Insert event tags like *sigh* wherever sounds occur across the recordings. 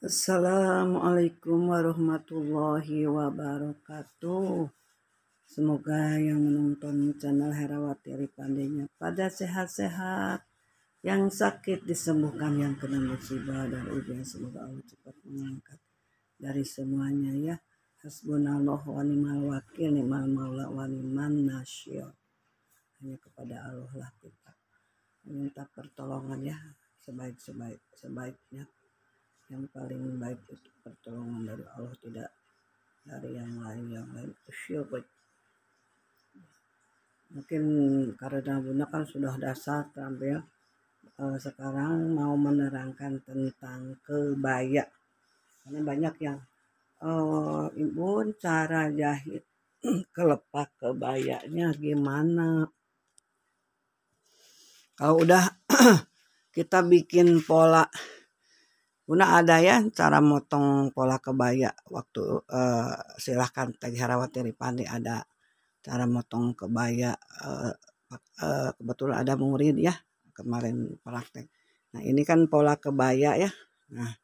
Assalamualaikum warahmatullahi wabarakatuh. Semoga yang menonton channel Herawati Ripandenya pada sehat-sehat. Yang sakit disembuhkan, yang kena musibah dan ujian semoga Allah cepat mengangkat dari semuanya ya. Hasbunallah wa ni'mal wakil, ni'mal maula wa ni'man nasyir. Hanya kepada Allah lah kita minta pertolongan ya sebaik-sebaik sebaiknya yang paling baik itu pertolongan dari Allah tidak dari yang lain yang lain syukur mungkin karena bunda kan sudah dasar tampil eh, sekarang mau menerangkan tentang kebaya. Karena banyak yang oh ibu cara jahit *clears throat* kelepak kebayanya gimana? Kalau udah *clears throat* kita bikin pola Bunda ada ya cara motong pola kebaya waktu uh, silahkan Teh Harawati Ripandi ada cara motong kebaya uh, uh, kebetulan ada murid ya kemarin praktek. Nah ini kan pola kebaya ya. Nah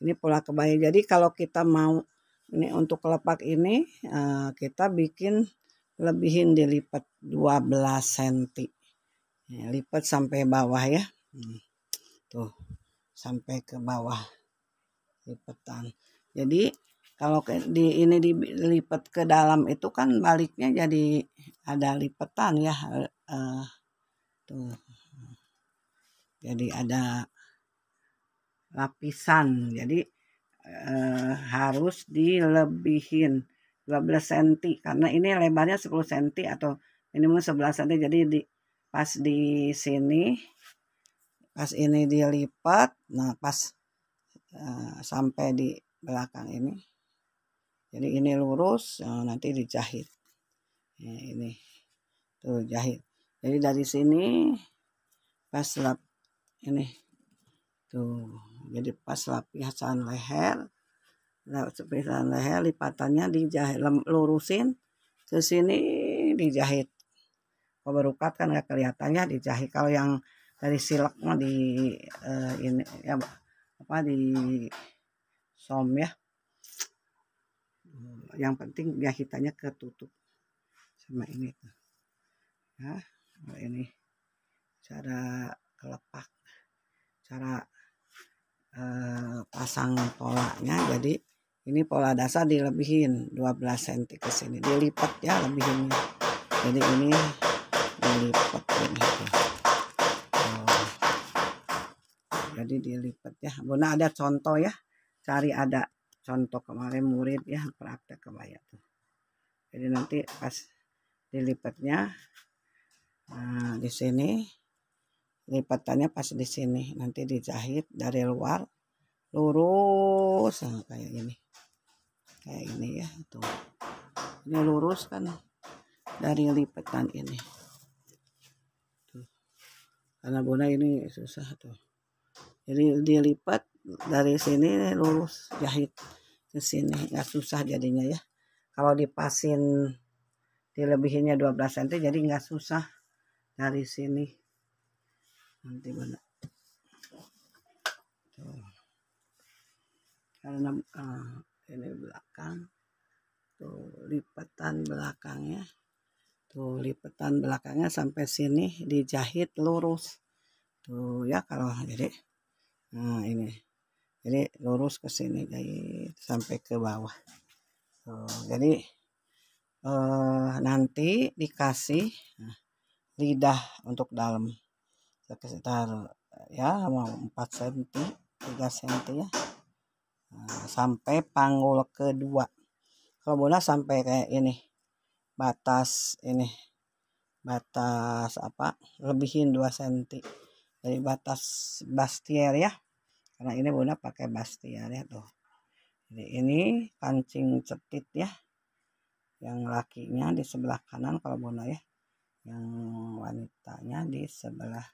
ini pola kebaya. Jadi kalau kita mau ini untuk kelepak ini uh, kita bikin lebihin dilipat 12 cm. Ya, lipat sampai bawah ya. Hmm. Tuh sampai ke bawah lipatan. Jadi kalau di ini dilipat ke dalam itu kan baliknya jadi ada lipatan ya. Uh, tuh. Jadi ada lapisan. Jadi uh, harus dilebihin 12 cm karena ini lebarnya 10 cm atau minimum 11 cm jadi di pas di sini pas ini dilipat nah pas uh, sampai di belakang ini jadi ini lurus uh, nanti dijahit. Ya, ini tuh jahit. Jadi dari sini pas lap ini tuh jadi pas lapisan leher lapisan leher lipatannya dijahit lurusin ke sini dijahit. Kalau berukat kan nggak kelihatannya dijahit. Kalau yang dari silak mah di uh, ini ya apa di som ya. Yang penting jahitannya ketutup sama ini ya ini cara kelepak cara uh, pasang polanya jadi ini pola dasar dilebihin 12 cm ke sini dilipat ya lebihinnya. Jadi ini jadi dilipat ya. Bunda ada contoh ya. Cari ada contoh kemarin murid ya praktek kebaya tuh. Jadi nanti pas dilipatnya nah, di sini lipatannya pas di sini. Nanti dijahit dari luar lurus. Nah, kayak gini. Kayak ini ya tuh. Ini lurus kan dari lipatan ini. Tuh. Karena bunda ini susah tuh jadi dilipat dari sini lurus jahit ke sini. Nggak susah jadinya ya. Kalau dipasin dilebihinnya 12 cm jadi nggak susah dari sini. Nanti benar karena uh, ini belakang. Tuh lipatan belakangnya. Tuh lipatan belakangnya sampai sini dijahit lurus. Tuh ya kalau jadi nah ini. Jadi lurus ke sini jadi sampai ke bawah. So, jadi eh, nanti dikasih nah, lidah untuk dalam. Sekitar ya mau 4 cm 3 cm ya. Nah, sampai panggul kedua. Kalau bola sampai kayak ini batas ini batas apa lebihin 2 cm dari batas bastier ya. Karena ini bunda pakai bastier ya tuh. Jadi ini kancing cetit ya. Yang lakinya di sebelah kanan kalau bunda ya. Yang wanitanya di sebelah.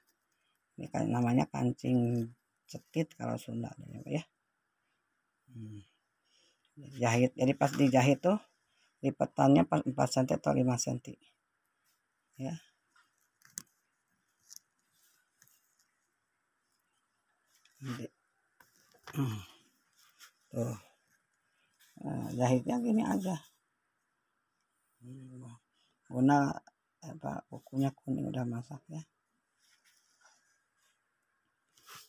Ini kan namanya kancing cetit kalau Sunda ya. Hmm. jahit. Jadi pas dijahit tuh lipatannya 4 cm atau 5 cm ya tuh. Nah, jahitnya gini aja. Guna apa kukunya kuning udah masak ya.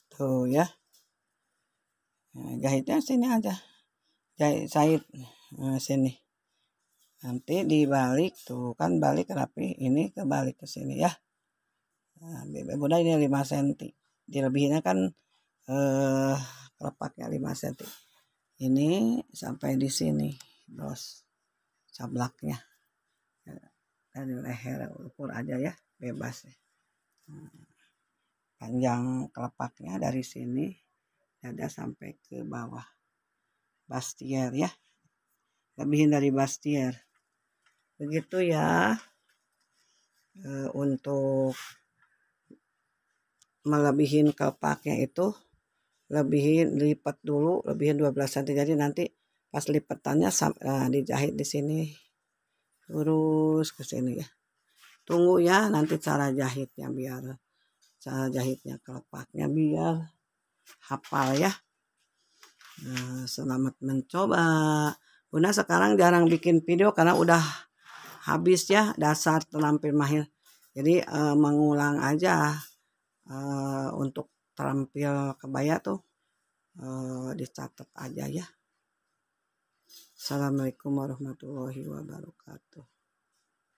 Tuh ya. Nah, jahitnya sini aja. Jahit jahit nah, sini. Nanti dibalik tuh kan balik rapi ini kebalik ke sini ya. Nah, bunda ini 5 cm dilebihnya kan eh, kelepaknya 5 cm ini sampai di sini bos. Cablaknya. Dari leher ukur aja ya bebas ya. panjang kelepaknya dari sini dada sampai ke bawah. Bastier ya. Lebihin dari bastier begitu ya. E, untuk melebihin kelepaknya itu lebihin lipat dulu lebihin 12 cm jadi nanti pas lipatannya nah, dijahit di sini lurus ke sini ya tunggu ya nanti cara jahitnya biar cara jahitnya kelepaknya biar hafal ya Nah, selamat mencoba. Bunda sekarang jarang bikin video karena udah habis ya dasar terampil mahir. Jadi uh, mengulang aja uh, untuk terampil kebaya tuh uh, dicatat aja ya. Assalamualaikum warahmatullahi wabarakatuh.